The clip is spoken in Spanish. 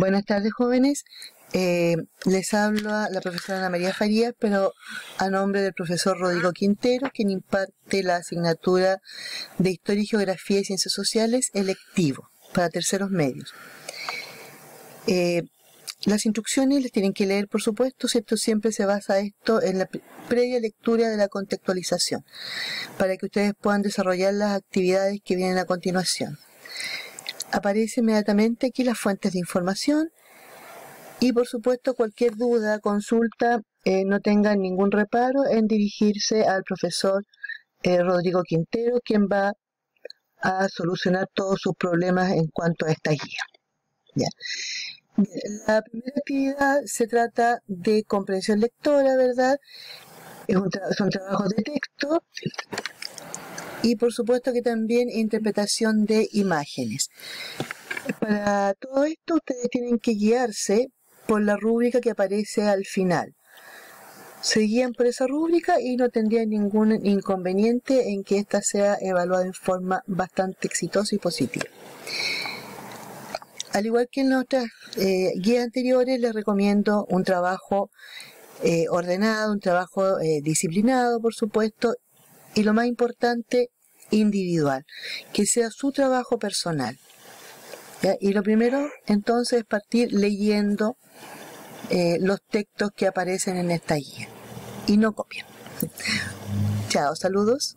Buenas tardes, jóvenes. Eh, les habla la profesora Ana María Farías, pero a nombre del profesor Rodrigo Quintero, quien imparte la asignatura de Historia y Geografía y Ciencias Sociales electivo para terceros medios. Eh, las instrucciones las tienen que leer, por supuesto, ¿cierto? Siempre se basa esto en la previa lectura de la contextualización, para que ustedes puedan desarrollar las actividades que vienen a continuación. Aparece inmediatamente aquí las fuentes de información y por supuesto cualquier duda, consulta, eh, no tengan ningún reparo en dirigirse al profesor eh, Rodrigo Quintero, quien va a solucionar todos sus problemas en cuanto a esta guía. La primera actividad se trata de comprensión lectora, ¿verdad? Es un son trabajos de texto y por supuesto que también interpretación de imágenes. Para todo esto ustedes tienen que guiarse por la rúbrica que aparece al final. Se guían por esa rúbrica y no tendrían ningún inconveniente en que ésta sea evaluada en forma bastante exitosa y positiva. Al igual que en otras eh, guías anteriores, les recomiendo un trabajo eh, ordenado, un trabajo eh, disciplinado, por supuesto, y lo más importante, individual, que sea su trabajo personal. Y lo primero entonces es partir leyendo eh, los textos que aparecen en esta guía y no copien. Chao, saludos.